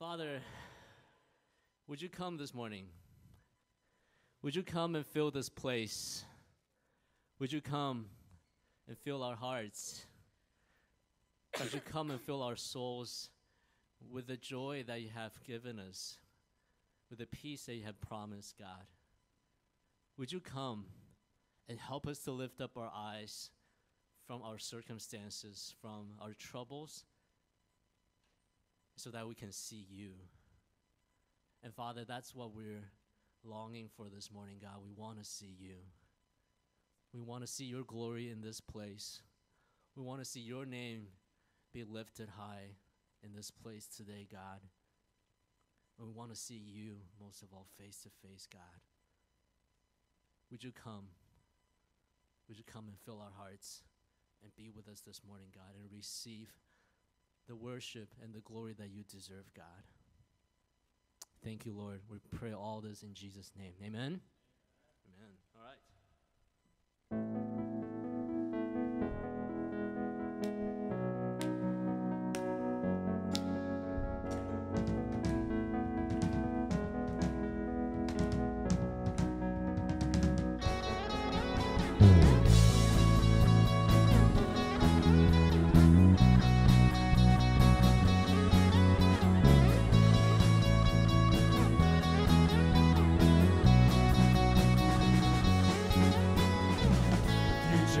Father, would you come this morning? Would you come and fill this place? Would you come and fill our hearts? Would you come and fill our souls with the joy that you have given us, with the peace that you have promised, God? Would you come and help us to lift up our eyes from our circumstances, from our troubles, so that we can see you? And Father, that's what we're longing for this morning, God. We want to see you. We want to see your glory in this place. We want to see your name be lifted high in this place today, God. And we want to see you, most of all, face to face, God. Would you come? Would you come and fill our hearts and be with us this morning, God, and receive the worship and the glory that you deserve, God? Thank you, Lord. We pray all this in Jesus' name. Amen. Amen. All right.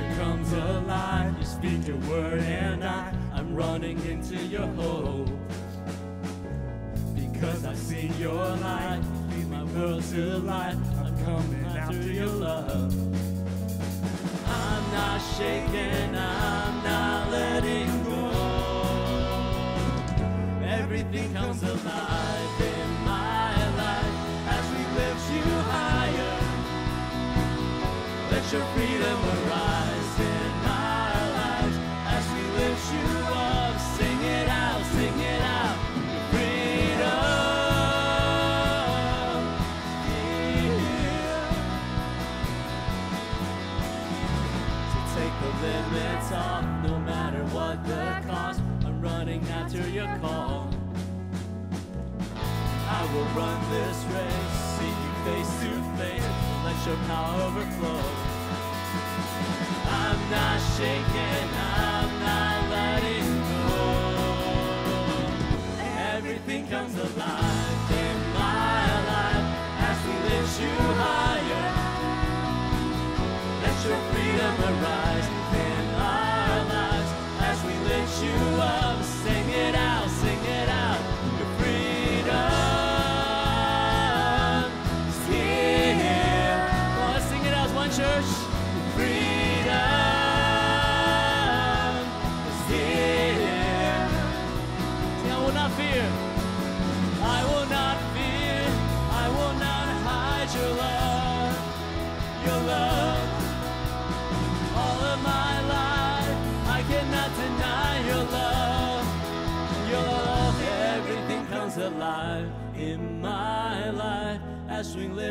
Future comes alive. You speak your word, and I, I'm running into your hope. Because I've seen your light, lead my world to life. I'm coming after your love. I'm not shaking, I'm not letting go. Everything comes alive in my life as we lift you higher. Let your freedom arise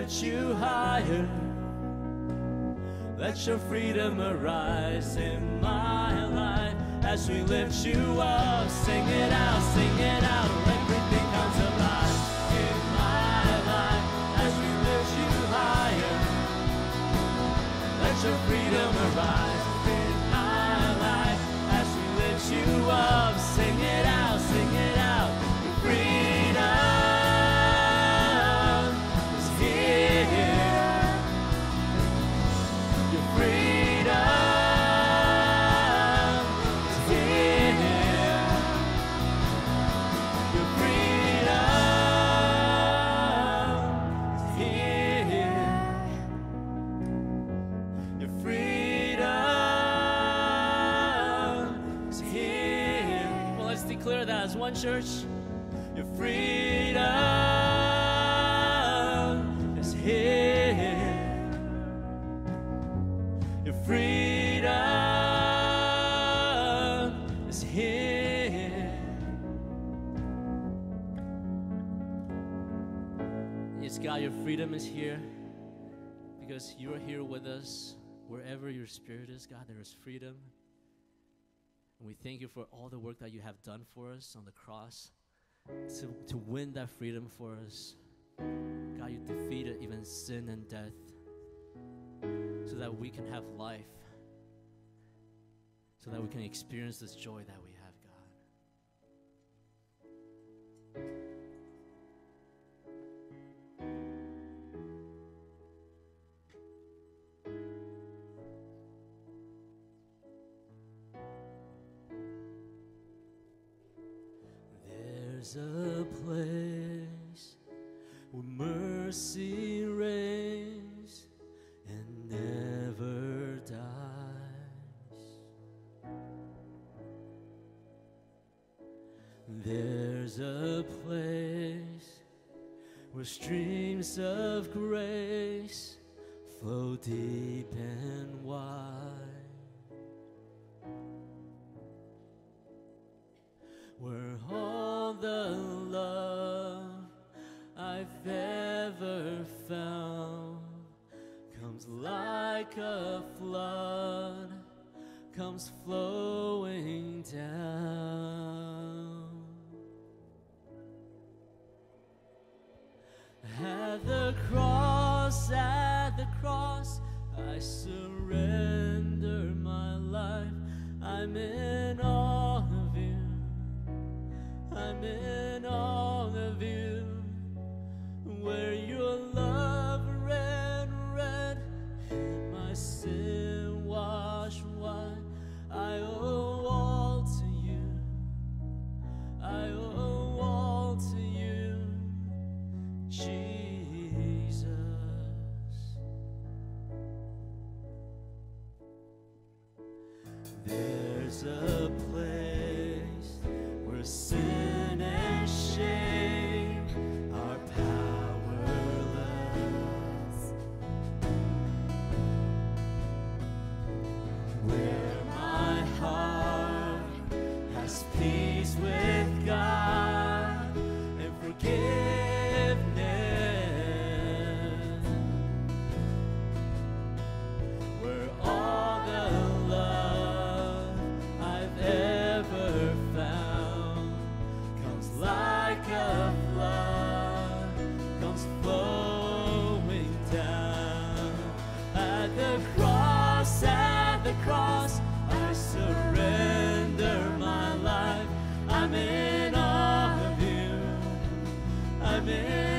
you higher. Let your freedom arise in my life as we lift you up. Sing it out, sing it out. One church. Your freedom is here. Your freedom is here. Yes, God, your freedom is here because you are here with us. Wherever your spirit is, God, there is freedom. And we thank you for all the work that you have done for us on the cross. to, to win that freedom for us. God, you defeated even sin and death so that we can have life, so that we can experience this joy that we There's a place where mercy reigns and never dies. There's a place where streams of grace flow deep and wide. Flood, comes flowing the cross, at the cross, I surrender my life. I'm in awe of you. I'm in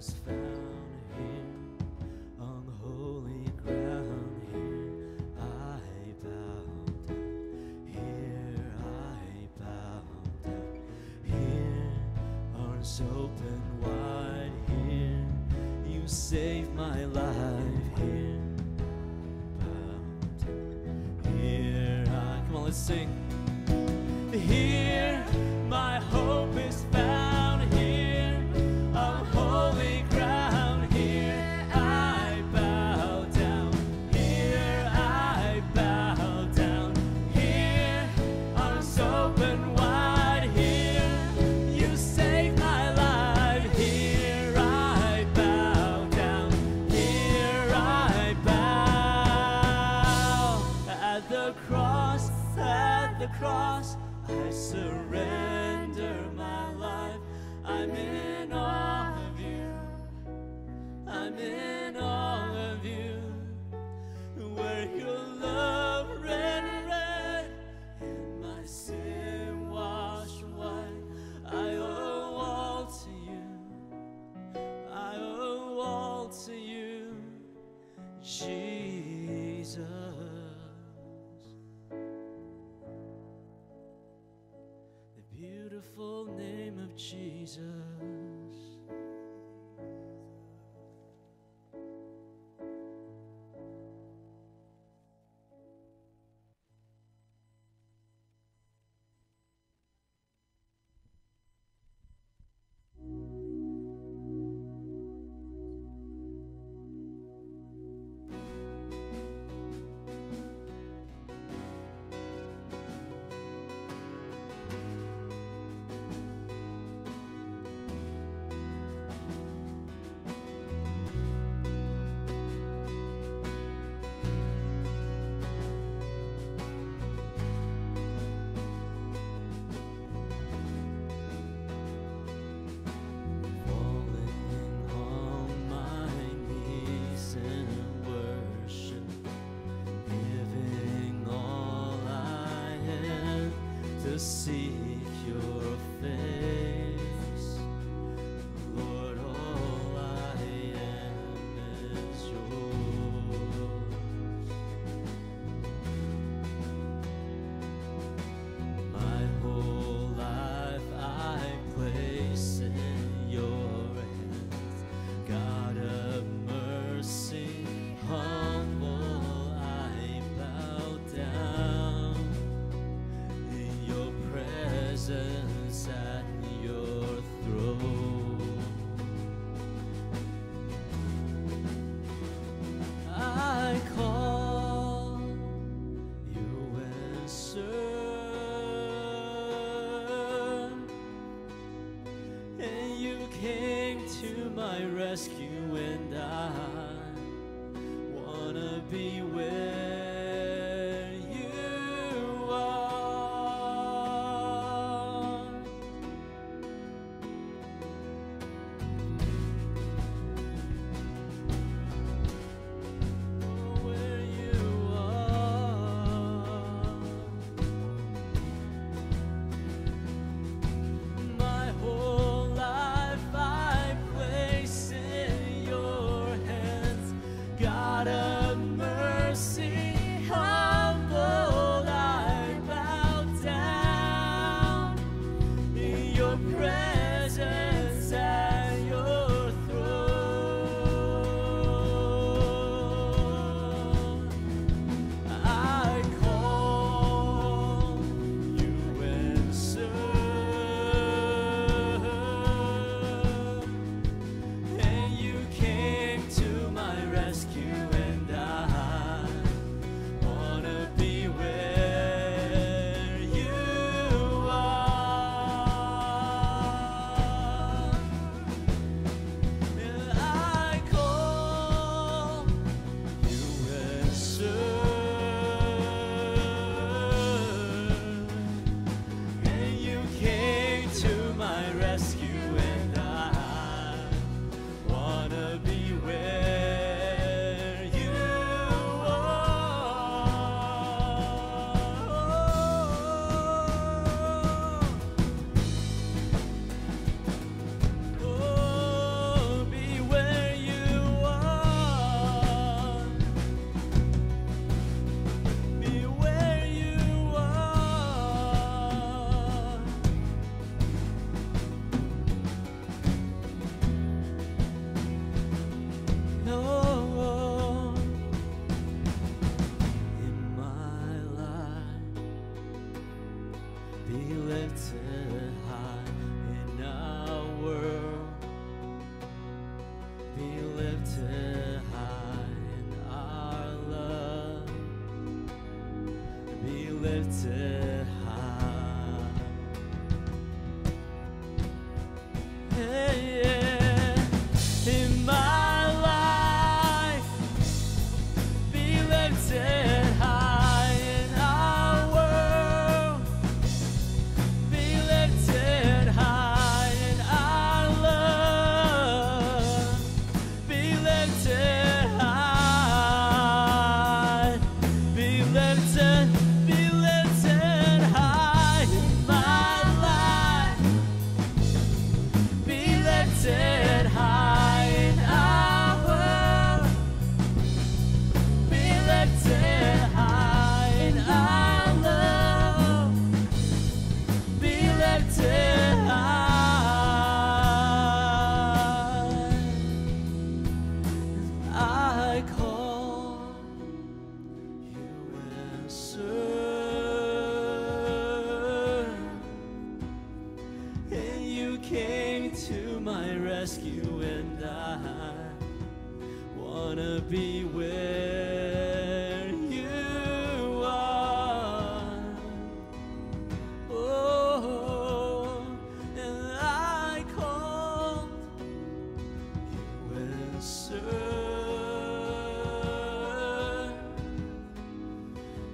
found here on the holy ground. Here, I bow down. Here, I bow down. Here, arms open wide. Here, you save my life. Here, bow down. Here, I come on, let's sing. Here, I'm in. see. you came to my rescue, and I wanna be with. be lifted.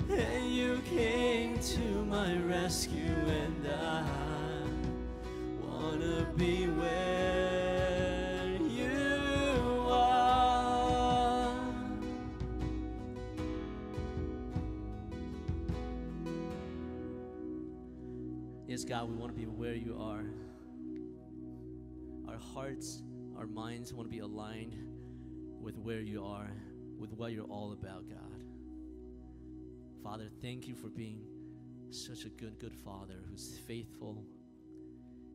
And you came to my rescue, and I wanna be where you are. Yes, God, we want to be where you are. Our hearts, our minds want to be aligned with where you are, with what you're all about, God. Father, thank you for being such a good, good Father who's faithful,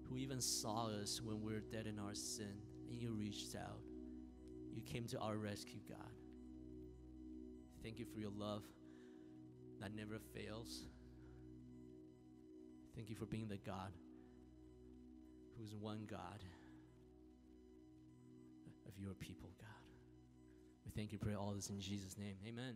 who even saw us when we are dead in our sin, and you reached out. You came to our rescue, God. Thank you for your love that never fails. Thank you for being the God who's one God of your people, God. We thank you, pray all this in Jesus' name. Amen.